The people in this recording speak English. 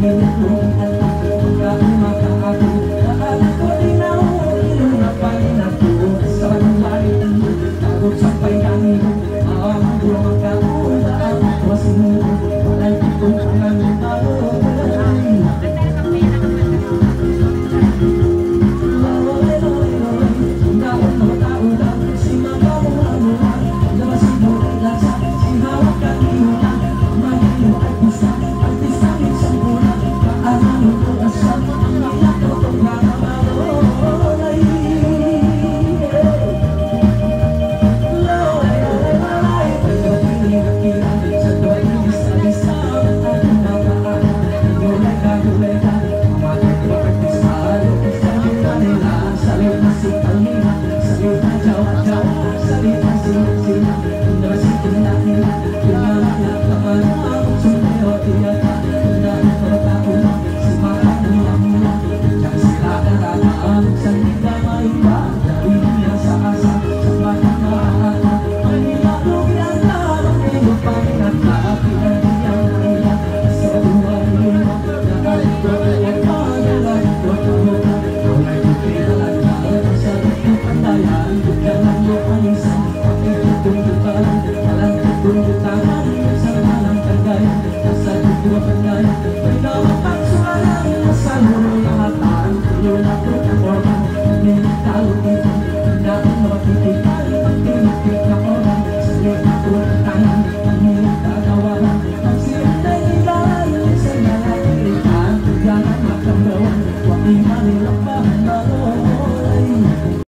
mga nasa dugo pa na,